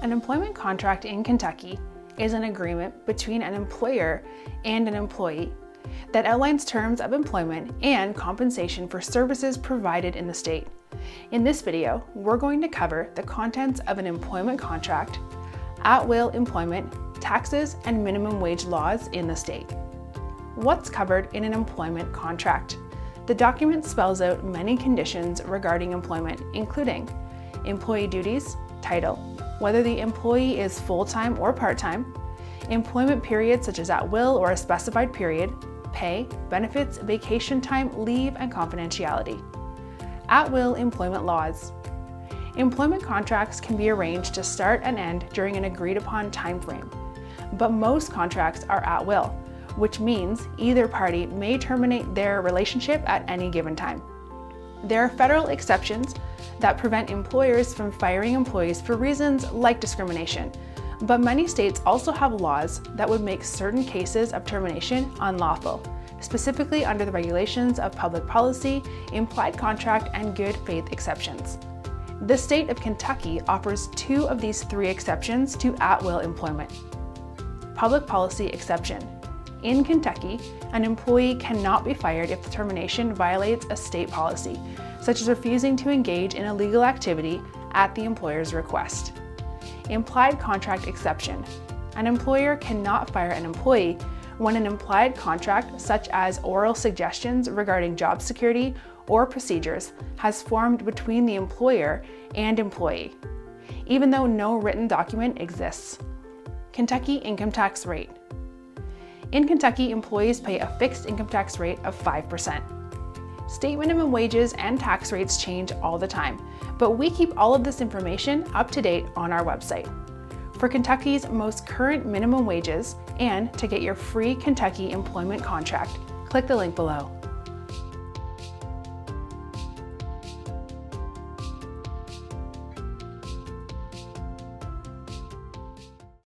An employment contract in Kentucky is an agreement between an employer and an employee that outlines terms of employment and compensation for services provided in the state. In this video, we're going to cover the contents of an employment contract, at-will employment, taxes, and minimum wage laws in the state. What's covered in an employment contract? The document spells out many conditions regarding employment, including employee duties, title, whether the employee is full-time or part-time, employment periods such as at will or a specified period, pay, benefits, vacation time, leave, and confidentiality. At will employment laws. Employment contracts can be arranged to start and end during an agreed upon time frame, but most contracts are at will, which means either party may terminate their relationship at any given time. There are federal exceptions that prevent employers from firing employees for reasons like discrimination, but many states also have laws that would make certain cases of termination unlawful, specifically under the regulations of public policy, implied contract, and good faith exceptions. The state of Kentucky offers two of these three exceptions to at-will employment. Public policy exception. In Kentucky, an employee cannot be fired if the termination violates a state policy, such as refusing to engage in a legal activity at the employer's request. Implied contract exception. An employer cannot fire an employee when an implied contract, such as oral suggestions regarding job security or procedures, has formed between the employer and employee, even though no written document exists. Kentucky income tax rate. In Kentucky, employees pay a fixed income tax rate of 5%. State minimum wages and tax rates change all the time, but we keep all of this information up to date on our website. For Kentucky's most current minimum wages and to get your free Kentucky employment contract, click the link below.